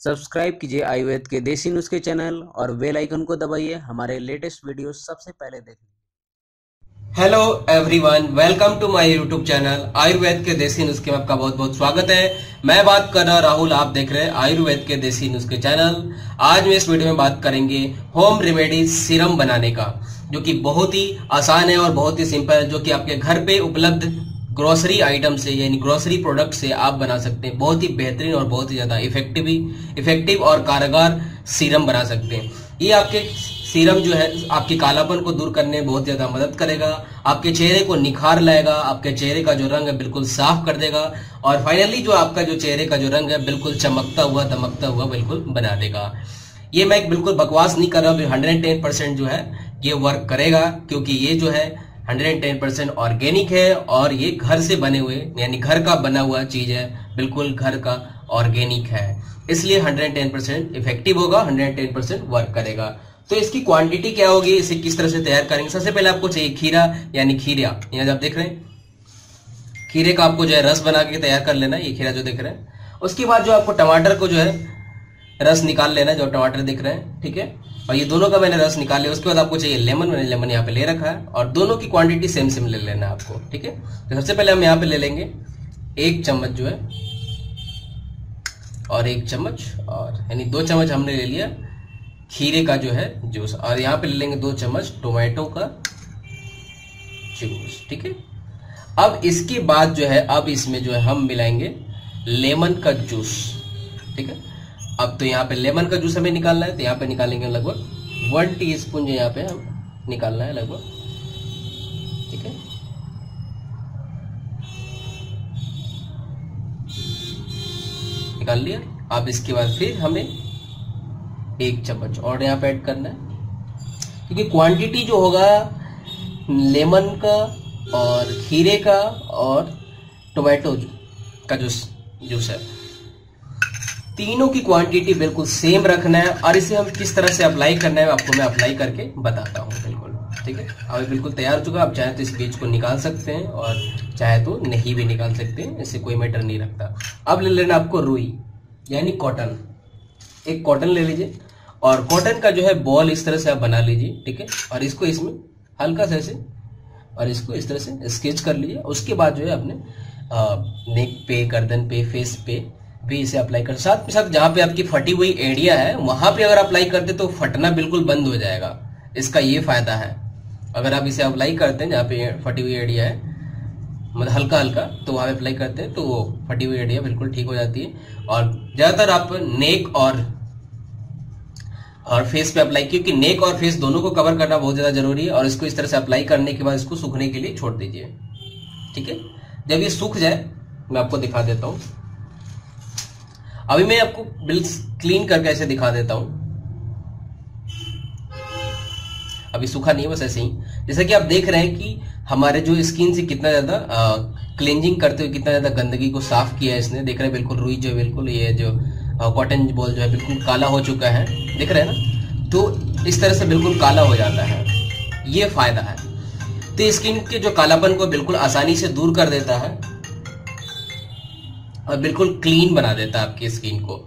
Subscribe कीजिए आयुर्वेद के देसी नुस्खे चैनल और बेल आइकन को दबाइए। हमारे लेटेस्ट वीडियो सबसे पहले देखने hello everyone welcome to my YouTube channel Ayurveda के देसी नुस्खे में आपका बहुत बहुत स्वागत है। मैं बात कर रहा राहुल, आप देख रहे हैं आयुर्वेद के देसी नुस्खे चैनल। आज में इस वीडियो में बात करेंगे होम रेमेडी सीरम बनाने का, जो कि बहुत ही आसान है और बहुत ही सिंपल है, जो कि आपके घर पे उपलब्ध ग्रोसरी आइटम से, यानी ग्रोसरी प्रोडक्ट से आप बना सकते हैं। बहुत ही बेहतरीन और बहुत ही ज़्यादा इफ़ेक्टिव इफ़ेक्टिव और कारगर सीरम बना सकते हैं। ये आपके सीरम जो है, आपके कालापन को दूर करने में बहुत ज़्यादा मदद करेगा, आपके चेहरे को निखार लाएगा, आपके चेहरे का जो रंग है बिल्कुल साफ़ कर देगा, और फाइनली जो आपका जो चेहरे का जो रंग है बिल्कुल चमकता हुआ, दमकता हुआ बिल्कुल बना देगा। ये मैं बिल्कुल बकवास नहीं कर रहा हंड्रेड टेन परसेंट जो है, ये वर्क करेगा, क्योंकि ये जो है 110 परसेंट ऑर्गेनिक है और ये घर से बने हुए, यानी घर का बना हुआ चीज़ है, बिल्कुल घर का ऑर्गेनिक है। इसलिए 110 परसेंट इफ़ेक्टिव होगा 110 परसेंट वर्क करेगा। तो इसकी क्वांटिटी क्या होगी? इसे किस तरह से तैयार करेंगे? सबसे पहले आपको चाहिए खीरा, यानी खीरा यहाँ जब देख रहे हैं, खीरे का आपको जो है रस बना के तैयार कर लेना ये खीरा जो देख रहे हैं। उसके बाद जो आपको टमाटर को जो है रस निकाल लेना जो टमाटर दिख रहे हैं, ठीक है? और ये दोनों का मैंने रस निकाल लिया, उसके बाद आपको चाहिए लेमन, मैंने लेमन यहाँ पे ले रखा है, और दोनों की क्वांटिटी सेम सेम ले लेना है आपको, ठीक है? तो सबसे पहले हम यहाँ पे ले लेंगे एक चम्मच जो है, और एक चम्मच, और यानी दो चम्मच हमने ले लिया खीरे का जो है जूस, और यहाँ पे ले लेंगे दो चम्मच टोमेटो का जूस, ठीक है? अब इसके बाद जो है, अब इसमें जो है हम मिलाएँगे लेमन का जूस, ठीक है? अब तो यहाँ पे लेमन का जूस हमें निकालना है तो यहाँ पे निकालेंगे लगभग वन टी स्पून जो यहाँ पे हम निकालना है लगभग। ठीक है? निकाल लिया। अब इसके बाद फिर हमें एक चम्मच और यहाँ पे ऐड करना है। क्योंकि क्वांटिटी जो होगा, लेमन का और खीरे का और टोमेटो का जूस जूस है। तीनों की क्वांटिटी बिल्कुल सेम रखना है और इसे हम किस तरह से अप्लाई करना है आपको मैं अप्लाई करके बताता हूँ, बिल्कुल। ठीक है? अभी बिल्कुल तैयार हो चुका आप चाहे तो इस बीज को निकाल सकते हैं और चाहे तो नहीं भी निकाल सकते हैं। इससे कोई मैटर नहीं रखता। अब ले लेना आपको रुई, यानी कॉटन एक कॉटन ले लीजिए। और कॉटन का जो है बॉल इस तरह से आप बना लीजिए, ठीक है? और इसको इसमें हल्का से ऐसे और इसको इस तरह से स्केच कर लीजिए। उसके बाद जो है अपने नेक पे, गर्दन पे फेस पे भी इसे अप्लाई कर, साथ में साथ जहाँ पे आपकी फटी हुई एरिया है, वहाँ पे अगर अप्लाई करते तो फटना बिल्कुल बंद हो जाएगा। इसका ये फ़ायदा है। अगर आप इसे अप्लाई करते हैं जहाँ पे फटी हुई एरिया है मतलब हल्का हल्का तो वहाँ पे अप्लाई करते हैं तो वो फटी हुई एरिया बिल्कुल ठीक हो जाती है। और ज़्यादातर आप नेक और और फेस पे अप्लाई, क्योंकि नेक और फेस दोनों को कवर करना बहुत ज़्यादा ज़रूरी है, और इसको इस तरह से अप्लाई करने के बाद इसको सूखने के लिए छोड़ दीजिए। ठीक है? जब ये सूख जाए, मैं आपको दिखा देता हूँ। अभी मैं आपको बिल क्लीन करके ऐसे दिखा देता हूँ। अभी सूखा नहीं है, बस ऐसे ही। जैसा कि आप देख रहे हैं कि हमारे जो स्किन से कितना ज़्यादा क्लींजिंग करते हुए कितना ज़्यादा गंदगी को साफ़ किया है इसने। देख रहे हैं, बिल्कुल रुई जो है, बिल्कुल ये जो कॉटन बॉल जो है, बिल्कुल काला हो चुका है। देख रहे हैं ना? तो इस तरह से बिल्कुल काला हो जाता है। ये फ़ायदा है। तो स्किन के जो कालापन को बिल्कुल आसानी से दूर कर देता है। और बिल्कुल क्लीन बना देता है आपकी स्किन को।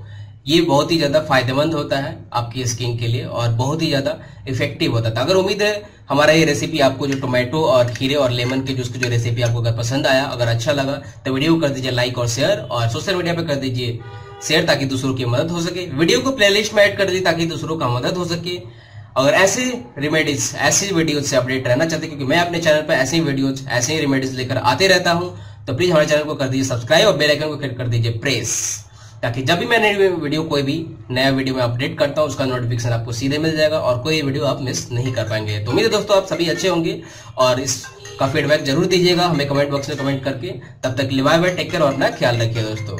ये बहुत ही ज़्यादा फ़ायदेमंद होता है आपकी स्किन के लिए और बहुत ही ज़्यादा इफ़ेक्टिव होता है। अगर उम्मीद है, हमारा ये रेसिपी आपको जो टोमेटो और खीरे और लेमन के जूस की जो रेसिपी आपको अगर पसंद आया, अगर अच्छा लगा तो वीडियो कर दीजिए लाइक और शेयर और सोशल मीडिया पर कर दीजिए शेयर ताकि दूसरों की मदद हो सके। वीडियो को प्लेलिस्ट में ऐड कर दीजिए ताकि दूसरों का मदद हो सके। अगर ऐसे रेमेडीज ऐसी वीडियोज़ से अपडेट रहना चाहते क्योंकि मैं अपने चैनल पर ऐसे ही वीडियोज़ ऐसे ही रेमेडीज लेकर आते रहता हूँ तो प्लीज़ हमारे चैनल को कर दीजिए सब्सक्राइब और बेलाइकन को क्लिक कर दीजिए प्रेस ताकि जब भी मैं वीडियो कोई भी नया वीडियो में अपडेट करता हूँ, उसका नोटिफिकेशन आपको सीधे मिल जाएगा और कोई वीडियो आप मिस नहीं कर पाएँगे। तो उम्मीद है दोस्तों आप सभी अच्छे होंगे और इसका फीडबैक ज़रूर दीजिएगा, हमें कमेंट बॉक्स में कमेंट करके। तब तक लिवाए टेक केयर और अपना ख्याल रखिए दोस्तों।